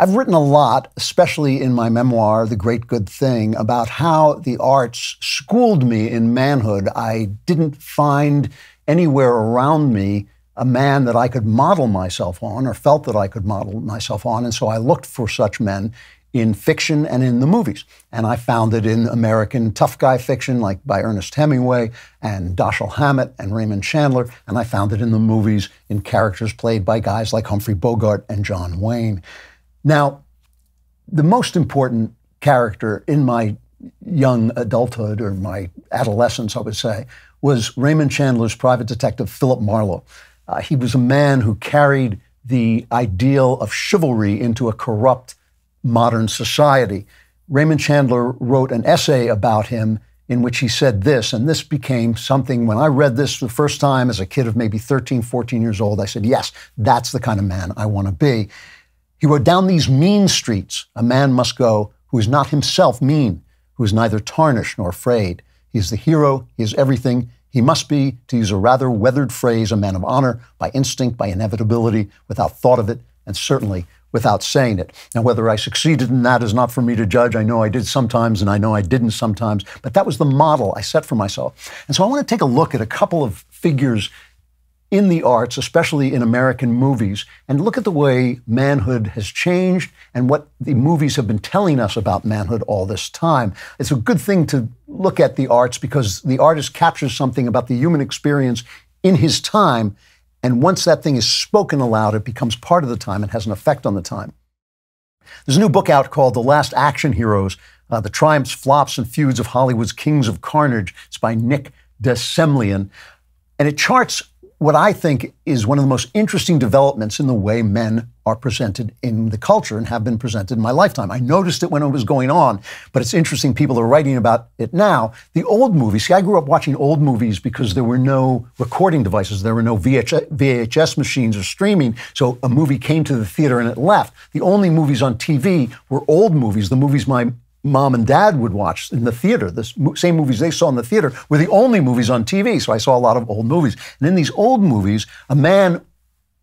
I've written a lot, especially in my memoir, The Great Good Thing, about how the arts schooled me in manhood. I didn't find anywhere around me a man that I could model myself on or felt that I could model myself on. And so I looked for such men in fiction and in the movies. And I found it in American tough guy fiction, like by Ernest Hemingway and Dashiell Hammett and Raymond Chandler. And I found it in the movies in characters played by guys like Humphrey Bogart and John Wayne. Now, the most important character in my young adulthood or my adolescence, I would say, was Raymond Chandler's private detective, Philip Marlowe. Uh, he was a man who carried the ideal of chivalry into a corrupt modern society. Raymond Chandler wrote an essay about him in which he said this, and this became something when I read this the first time as a kid of maybe 13, 14 years old, I said, yes, that's the kind of man I want to be. He wrote, Down these mean streets, a man must go who is not himself mean, who is neither tarnished nor afraid. He is the hero, he is everything. He must be, to use a rather weathered phrase, a man of honor by instinct, by inevitability, without thought of it, and certainly without saying it. Now, whether I succeeded in that is not for me to judge. I know I did sometimes, and I know I didn't sometimes, but that was the model I set for myself. And so I want to take a look at a couple of figures in the arts, especially in American movies, and look at the way manhood has changed and what the movies have been telling us about manhood all this time. It's a good thing to look at the arts because the artist captures something about the human experience in his time. And once that thing is spoken aloud, it becomes part of the time and has an effect on the time. There's a new book out called The Last Action Heroes uh, The Triumphs, Flops, and Feuds of Hollywood's Kings of Carnage. It's by Nick de Semlyen. And it charts what I think is one of the most interesting developments in the way men are presented in the culture and have been presented in my lifetime. I noticed it when it was going on, but it's interesting people are writing about it now. The old movies, see, I grew up watching old movies because there were no recording devices, there were no VHS machines or streaming, so a movie came to the theater and it left. The only movies on TV were old movies, the movies my mom and dad would watch in the theater. The same movies they saw in the theater were the only movies on TV. So I saw a lot of old movies. And in these old movies, a man,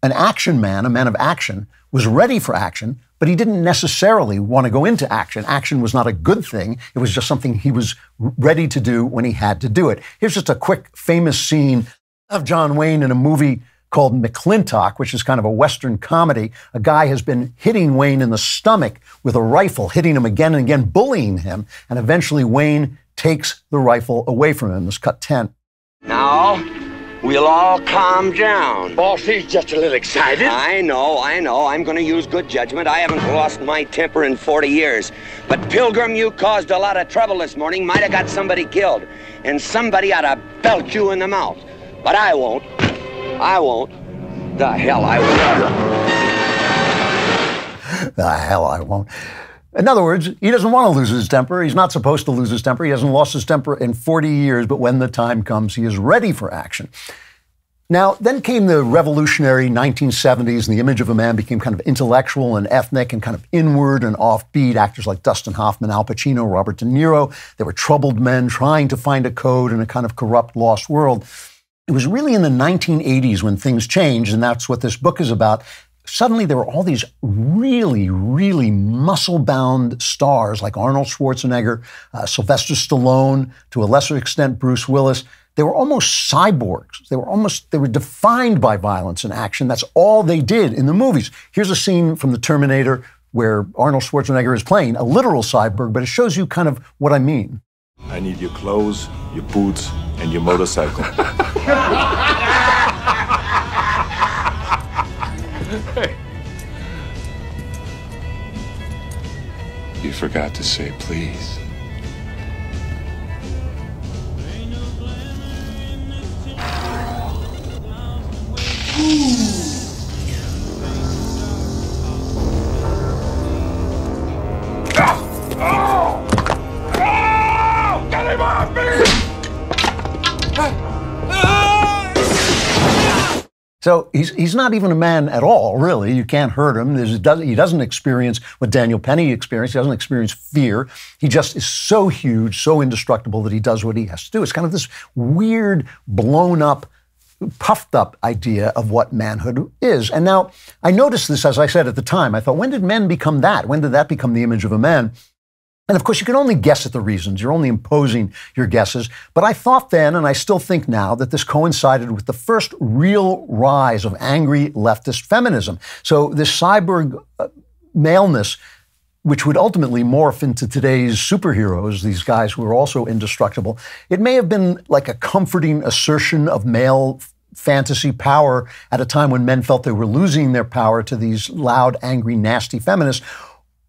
an action man, a man of action, was ready for action, but he didn't necessarily want to go into action. Action was not a good thing. It was just something he was ready to do when he had to do it. Here's just a quick famous scene of John Wayne in a movie called McLintock, which is kind of a Western comedy. A guy has been hitting Wayne in the stomach with a rifle, hitting him again and again, bullying him. And eventually Wayne takes the rifle away from him. This cut 10. Now, we'll all calm down. Boss, he's just a little excited. I know, I know. I'm going to use good judgment. I haven't lost my temper in 40 years. But, Pilgrim, you caused a lot of trouble this morning. Might have got somebody killed. And somebody ought to belt you in the mouth. But I won't. I won't. The hell I won't. the hell I won't. In other words, he doesn't want to lose his temper. He's not supposed to lose his temper. He hasn't lost his temper in 40 years, but when the time comes, he is ready for action. Now, then came the revolutionary 1970s, and the image of a man became kind of intellectual and ethnic and kind of inward and offbeat. Actors like Dustin Hoffman, Al Pacino, Robert De Niro, they were troubled men trying to find a code in a kind of corrupt, lost world. It was really in the 1980s when things changed, and that's what this book is about. Suddenly, there were all these really, really muscle bound stars like Arnold Schwarzenegger, uh, Sylvester Stallone, to a lesser extent, Bruce Willis. They were almost cyborgs. They were almost, they were defined by violence and action. That's all they did in the movies. Here's a scene from The Terminator where Arnold Schwarzenegger is playing a literal cyborg, but it shows you kind of what I mean. I need your clothes, your boots, and your motorcycle. hey. you forgot to say please. Ooh. Ah. Oh. So he's, he's not even a man at all, really. You can't hurt him. he doesn't experience what Daniel Penny experienced. He doesn't experience fear. He just is so huge, so indestructible that he does what he has to do. It's kind of this weird, blown up puffed up idea of what manhood is. And now I noticed this, as I said at the time. I thought, when did men become that? When did that become the image of a man? And of course, you can only guess at the reasons. You're only imposing your guesses. But I thought then, and I still think now, that this coincided with the first real rise of angry leftist feminism. So this cyborg uh, maleness which would ultimately morph into today's superheroes, these guys who are also indestructible, it may have been like a comforting assertion of male fantasy power at a time when men felt they were losing their power to these loud, angry, nasty feminists.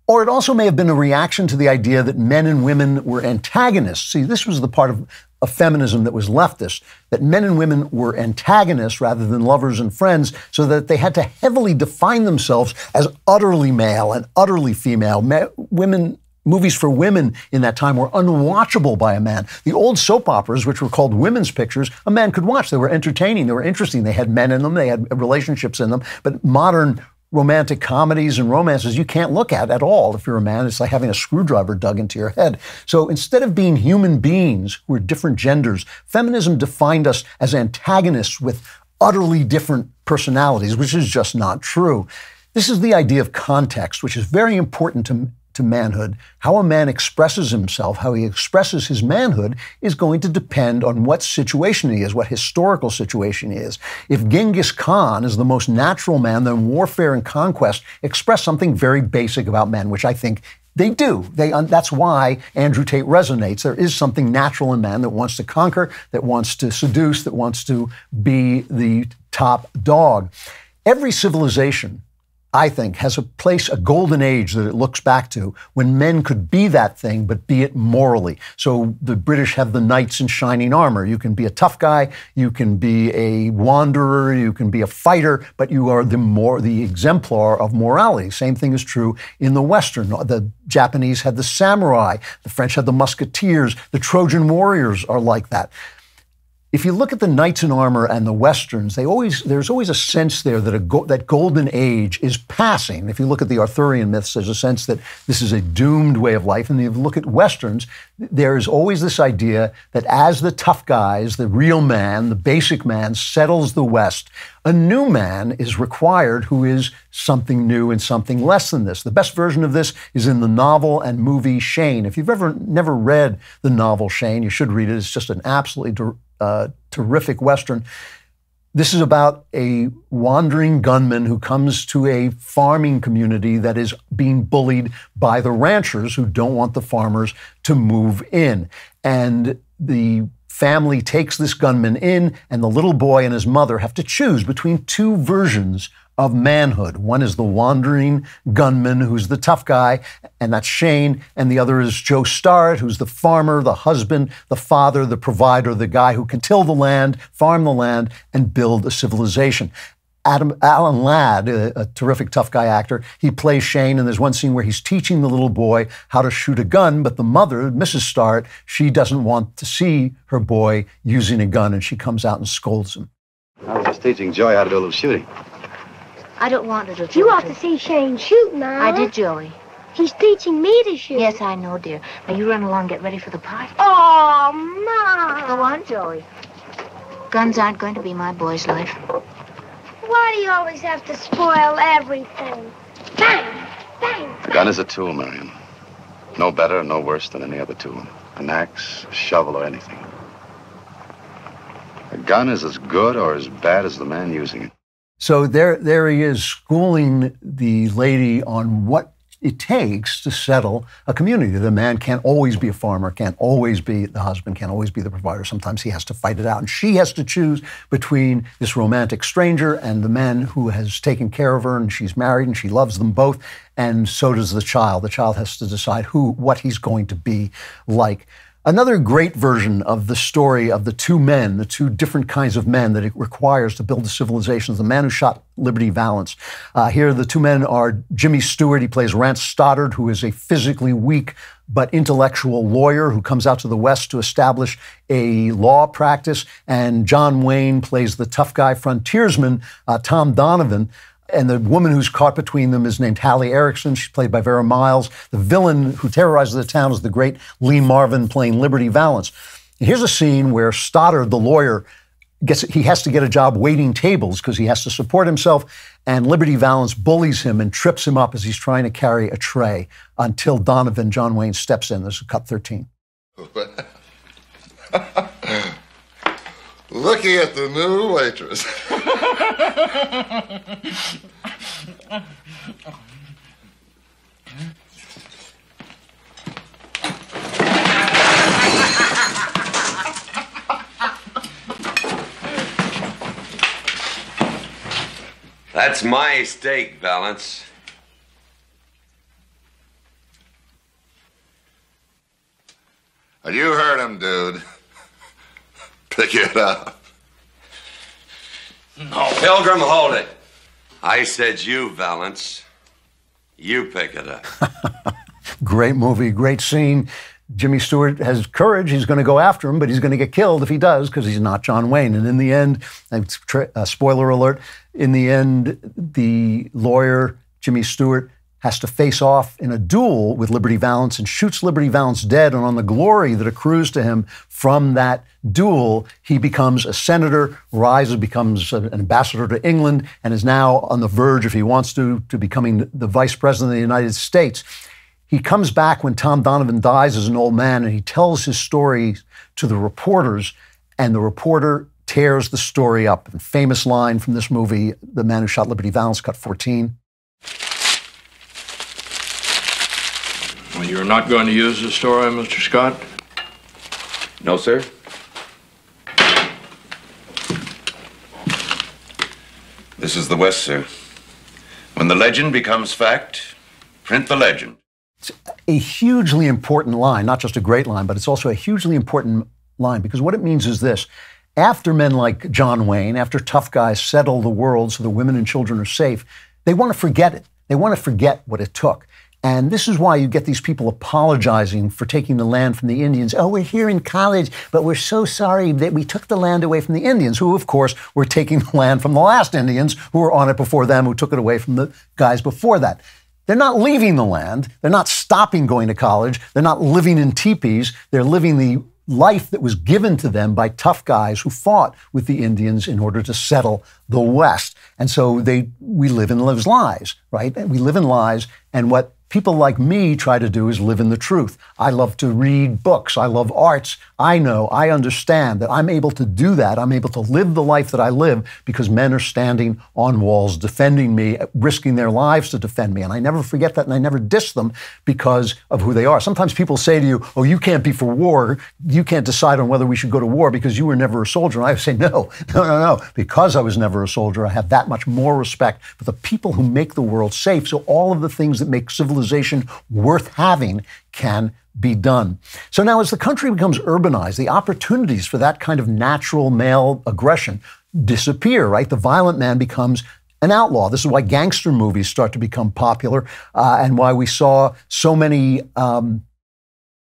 Or it also may have been a reaction to the idea that men and women were antagonists. See, this was the part of, of feminism that was leftist, that men and women were antagonists rather than lovers and friends, so that they had to heavily define themselves as utterly male and utterly female. Ma- women movies for women in that time were unwatchable by a man. The old soap operas, which were called women's pictures, a man could watch. They were entertaining, they were interesting, they had men in them, they had relationships in them. But modern romantic comedies and romances you can't look at at all if you're a man. It's like having a screwdriver dug into your head. So instead of being human beings who are different genders, feminism defined us as antagonists with utterly different personalities, which is just not true. This is the idea of context, which is very important to to manhood, how a man expresses himself, how he expresses his manhood, is going to depend on what situation he is, what historical situation he is. If Genghis Khan is the most natural man, then warfare and conquest express something very basic about men, which I think they do. They, that's why Andrew Tate resonates. There is something natural in man that wants to conquer, that wants to seduce, that wants to be the top dog. Every civilization I think, has a place, a golden age that it looks back to when men could be that thing, but be it morally. So the British have the knights in shining armor. You can be a tough guy, you can be a wanderer, you can be a fighter, but you are the more the exemplar of morality. Same thing is true in the Western. The Japanese had the samurai, the French had the musketeers, the Trojan warriors are like that if you look at the knights in armor and the westerns, they always there's always a sense there that a go, that golden age is passing. If you look at the Arthurian myths, there's a sense that this is a doomed way of life. And if you look at westerns, there is always this idea that as the tough guys, the real man, the basic man, settles the West, a new man is required who is something new and something less than this. The best version of this is in the novel and movie Shane. If you've ever never read the novel Shane, you should read it. It's just an absolutely uh, terrific Western. This is about a wandering gunman who comes to a farming community that is being bullied by the ranchers who don't want the farmers to move in. And the family takes this gunman in, and the little boy and his mother have to choose between two versions of manhood. One is the wandering gunman, who's the tough guy, and that's Shane. And the other is Joe Starrett, who's the farmer, the husband, the father, the provider, the guy who can till the land, farm the land, and build a civilization. Adam, Alan Ladd, a, a, terrific tough guy actor, he plays Shane, and there's one scene where he's teaching the little boy how to shoot a gun, but the mother, Mrs. Starrett, she doesn't want to see her boy using a gun, and she comes out and scolds him. I was just teaching Joey how to do a little shooting. I don't want little children. You ought to see Shane shoot now. I did, Joey. He's teaching me to shoot. Yes, I know, dear. Now you run along, and get ready for the party. Oh, Mom. Go on, Joey. Guns aren't going to be my boy's life. Why do you always have to spoil everything? Bang! Bang! A gun is a tool, Marion. No better, no worse than any other tool. An axe, a shovel, or anything. A gun is as good or as bad as the man using it. So there, there he is schooling the lady on what it takes to settle a community. The man can't always be a farmer, can't always be the husband, can't always be the provider. Sometimes he has to fight it out. And she has to choose between this romantic stranger and the man who has taken care of her and she's married and she loves them both. And so does the child. The child has to decide who, what he's going to be like. Another great version of the story of the two men, the two different kinds of men that it requires to build a civilization, is the man who shot Liberty Valance. Uh, here, the two men are Jimmy Stewart. He plays Rance Stoddard, who is a physically weak but intellectual lawyer who comes out to the West to establish a law practice. And John Wayne plays the tough guy frontiersman, uh, Tom Donovan. And the woman who's caught between them is named Hallie Erickson. She's played by Vera Miles. The villain who terrorizes the town is the great Lee Marvin playing Liberty Valance. And here's a scene where Stoddard, the lawyer, gets he has to get a job waiting tables because he has to support himself. And Liberty Valance bullies him and trips him up as he's trying to carry a tray until Donovan John Wayne steps in. This is cut 13. Looking at the new waitress. That's my steak, Valance. You heard him, dude. Pick it up. No. Pilgrim, hold it. I said you, Valance. You pick it up. Great movie, great scene. Jimmy Stewart has courage. He's going to go after him, but he's going to get killed if he does because he's not John Wayne. And in the end, uh, spoiler alert, in the end, the lawyer, Jimmy Stewart, has to face off in a duel with Liberty Valance and shoots Liberty Valance dead. And on the glory that accrues to him from that duel, he becomes a senator, rises, becomes an ambassador to England, and is now on the verge, if he wants to, to becoming the vice president of the United States. He comes back when Tom Donovan dies as an old man, and he tells his story to the reporters, and the reporter tears the story up. Famous line from this movie, The Man Who Shot Liberty Valance, cut 14. Well, you're not going to use the story, Mr. Scott? No, sir. This is the West, sir. When the legend becomes fact, print the legend. It's a hugely important line, not just a great line, but it's also a hugely important line because what it means is this. After men like John Wayne, after tough guys settle the world so the women and children are safe, they want to forget it. They want to forget what it took. And this is why you get these people apologizing for taking the land from the Indians. Oh, we're here in college, but we're so sorry that we took the land away from the Indians, who, of course, were taking the land from the last Indians who were on it before them, who took it away from the guys before that. They're not leaving the land. They're not stopping going to college. They're not living in teepees. They're living the life that was given to them by tough guys who fought with the Indians in order to settle the West. And so they, we live in those lies, right? We live in lies. And what people like me try to do is live in the truth. I love to read books. I love arts. I know, I understand that I'm able to do that. I'm able to live the life that I live because men are standing on walls defending me, risking their lives to defend me. And I never forget that and I never diss them because of who they are. Sometimes people say to you, Oh, you can't be for war. You can't decide on whether we should go to war because you were never a soldier. And I say, No, no, no, no. Because I was never a soldier, I have that much more respect for the people who make the world safe. So all of the things that make civilization worth having can be done. So now, as the country becomes urbanized, the opportunities for that kind of natural male aggression disappear, right? The violent man becomes an outlaw. This is why gangster movies start to become popular, uh, and why we saw so many, um,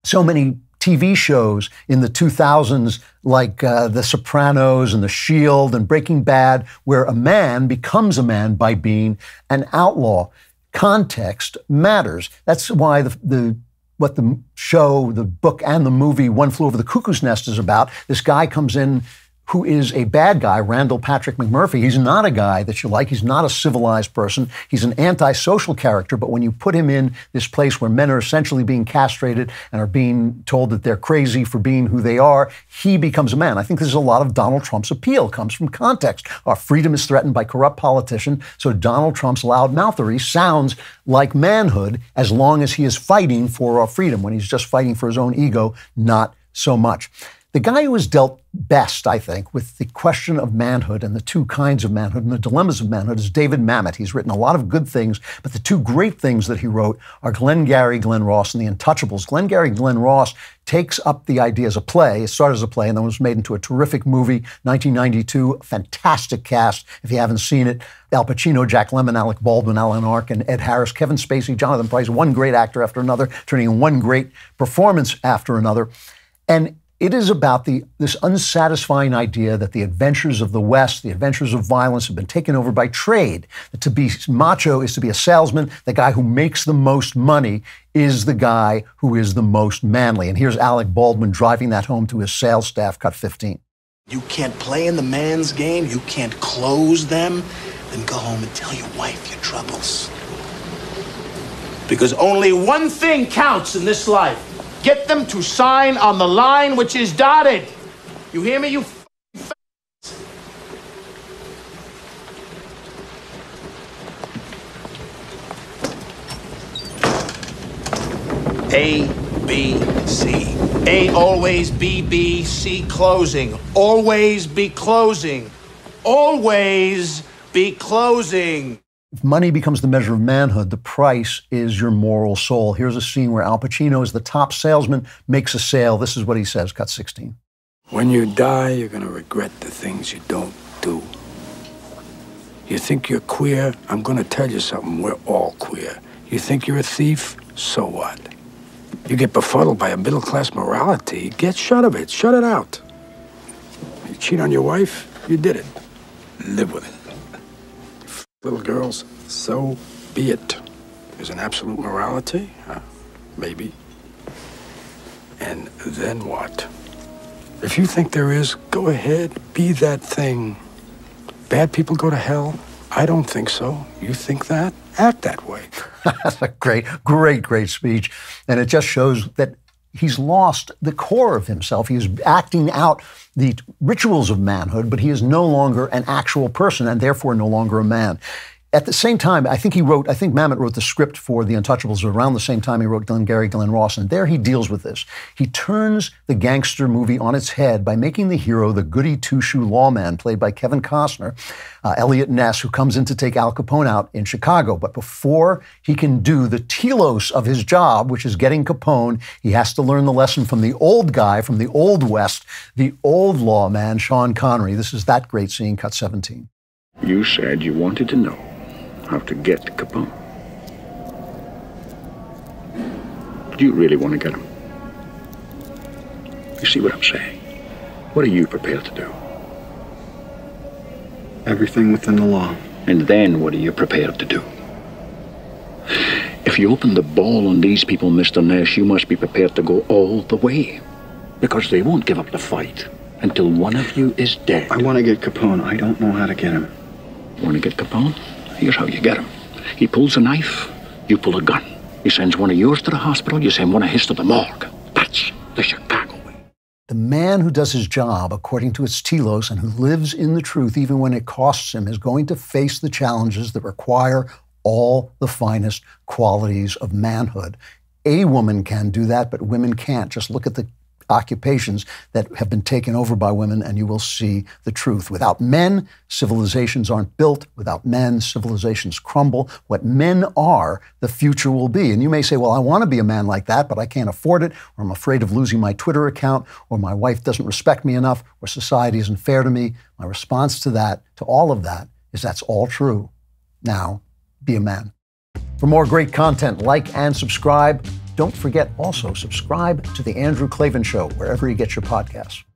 so many TV shows in the 2000s, like uh, The Sopranos and The Shield and Breaking Bad, where a man becomes a man by being an outlaw. Context matters. That's why the, the what the show, the book, and the movie One Flew Over the Cuckoo's Nest is about. This guy comes in who is a bad guy, Randall Patrick McMurphy. He's not a guy that you like. He's not a civilized person. He's an antisocial character. But when you put him in this place where men are essentially being castrated and are being told that they're crazy for being who they are, he becomes a man. I think there's a lot of Donald Trump's appeal comes from context. Our freedom is threatened by corrupt politicians. So Donald Trump's loud mouthery sounds like manhood as long as he is fighting for our freedom. When he's just fighting for his own ego, not so much. The guy who has dealt best, I think, with the question of manhood and the two kinds of manhood and the dilemmas of manhood is David Mamet. He's written a lot of good things, but the two great things that he wrote are Glengarry, Glen Ross, and The Untouchables. Glengarry, Glen Ross takes up the idea as a play. It started as a play and then was made into a terrific movie, 1992, fantastic cast. If you haven't seen it, Al Pacino, Jack Lemmon, Alec Baldwin, Alan Arkin, Ed Harris, Kevin Spacey, Jonathan Pryce, one great actor after another, turning in one great performance after another. And it is about the, this unsatisfying idea that the adventures of the West, the adventures of violence, have been taken over by trade. That to be macho is to be a salesman. The guy who makes the most money is the guy who is the most manly. And here's Alec Baldwin driving that home to his sales staff, cut 15. You can't play in the man's game, you can't close them, then go home and tell your wife your troubles. Because only one thing counts in this life get them to sign on the line which is dotted. You hear me, you A, B, C. A always B, B, C closing. Always be closing. Always be closing. If money becomes the measure of manhood, the price is your moral soul. Here's a scene where Al Pacino is the top salesman, makes a sale. This is what he says, cut 16. When you die, you're going to regret the things you don't do. You think you're queer? I'm going to tell you something. We're all queer. You think you're a thief? So what? You get befuddled by a middle class morality, get shut of it. Shut it out. You cheat on your wife, you did it. Live with it. Little girls, so be it. There's an absolute morality? Uh, maybe. And then what? If you think there is, go ahead, be that thing. Bad people go to hell? I don't think so. You think that? Act that way. That's a great, great, great speech. And it just shows that he's lost the core of himself. He is acting out the rituals of manhood, but he is no longer an actual person and therefore no longer a man. At the same time, I think he wrote, I think Mamet wrote the script for The Untouchables around the same time he wrote Glengarry Glen Ross, and there he deals with this. He turns the gangster movie on its head by making the hero the goody two shoe lawman, played by Kevin Costner, uh, Eliot Ness, who comes in to take Al Capone out in Chicago. But before he can do the telos of his job, which is getting Capone, he has to learn the lesson from the old guy, from the old West, the old lawman, Sean Connery. This is that great scene, cut 17. You said you wanted to know how to get Capone. Do you really want to get him? You see what I'm saying? What are you prepared to do? Everything within the law. And then what are you prepared to do? If you open the ball on these people, Mr. Ness, you must be prepared to go all the way. Because they won't give up the fight until one of you is dead. I want to get Capone. I don't know how to get him. Want to get Capone? Here's how you get him. He pulls a knife, you pull a gun. He sends one of yours to the hospital, you send one of his to the morgue. That's the Chicago way. The man who does his job according to its telos and who lives in the truth, even when it costs him, is going to face the challenges that require all the finest qualities of manhood. A woman can do that, but women can't. Just look at the occupations that have been taken over by women, and you will see the truth. Without men, civilizations aren't built. Without men, civilizations crumble. What men are, the future will be. And you may say, well, I want to be a man like that, but I can't afford it, or I'm afraid of losing my Twitter account, or my wife doesn't respect me enough, or society isn't fair to me. My response to that, to all of that, is that's all true. Now, be a man. For more great content, like and subscribe. Don't forget also subscribe to The Andrew Klavan Show wherever you get your podcasts.